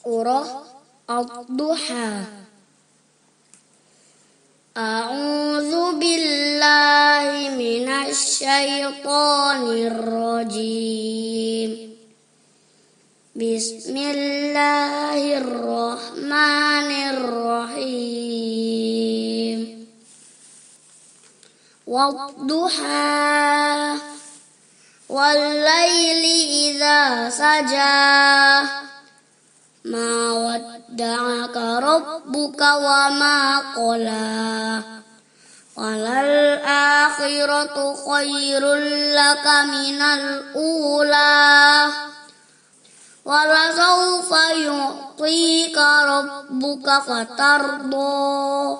Surah Ad-Duha أعوذ بالله من الشيطان الرجيم. بسم الله الرحمن الرحيم. والضحى. والليل إذا سجى. ما ودعك ربك وما قلى وللآخرة خير لك من الأولى ولسوف يعطيك ربك فترضى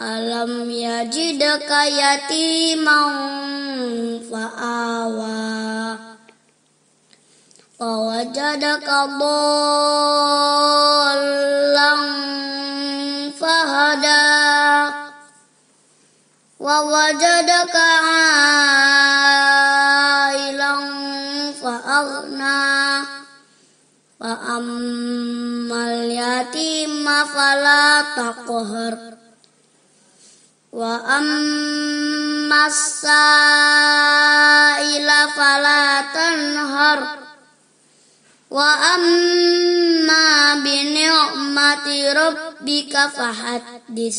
ألم يجدك يتيما فآوى ووجدك ضالا فهدى ووجدك عائلا فأغنى فأما اليتيم فلا تقهر وأما السائل فلا تنهر وأما بنعمة ربك فحدث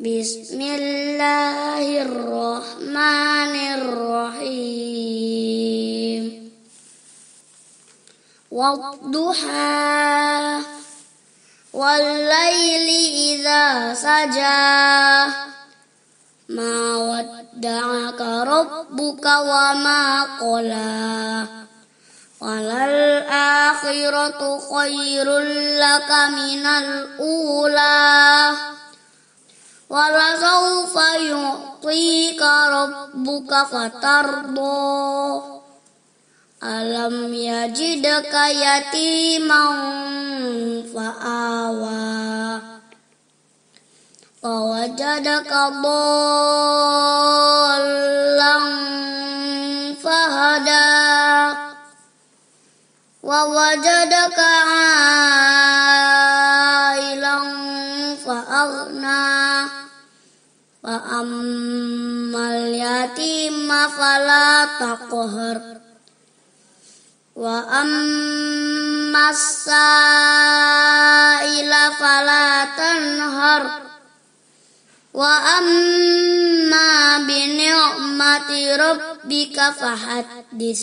بسم الله الرحمن الرحيم والضحى والليل إذا سجى ما ودعك ربك وما قلى Walal akhiratu khairul laka minal ula Walasawfa yu'tika rabbuka fatardo Alam yajidaka yatiman fa'awa Wawajadaka dolang ووجدك عائلا فأغنى وأما اليتيم فلا تقهر وأما السائل فلا تنهر وأما بنعمة ربك فحدث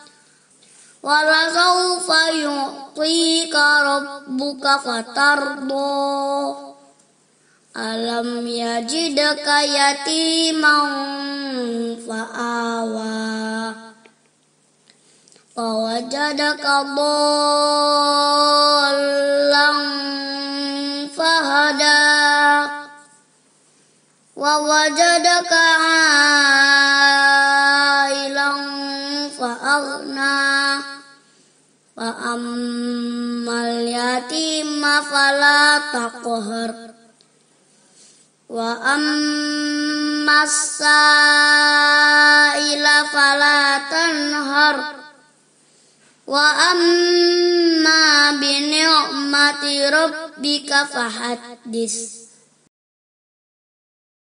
ولسوف يعطيك ربك فترضى ألم يجدك يتيما فآوى ووجدك ضالا فأغنى فأما اليتيم فلا تقهر وأما السائل فلا تنهر وأما بنعمة ربك فحدث